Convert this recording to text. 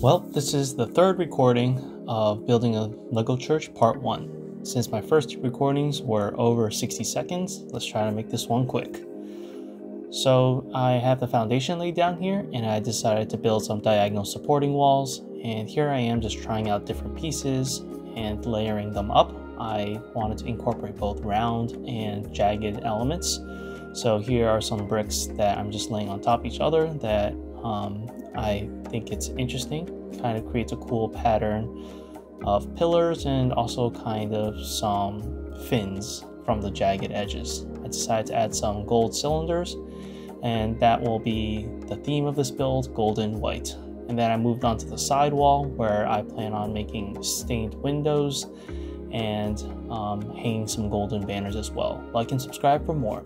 Well, this is the third recording of Building a Lego Church Part 1. Since my first two recordings were over 60 seconds, let's try to make this one quick. So I have the foundation laid down here and I decided to build some diagonal supporting walls and here I am just trying out different pieces and layering them up. I wanted to incorporate both round and jagged elements. So here are some bricks that I'm just laying on top of each other that um, I think it's interesting. Kind of creates a cool pattern of pillars and also kind of some fins from the jagged edges. I decided to add some gold cylinders and that will be the theme of this build, golden white. And then I moved on to the side wall where I plan on making stained windows and um, hanging some golden banners as well. Like and subscribe for more.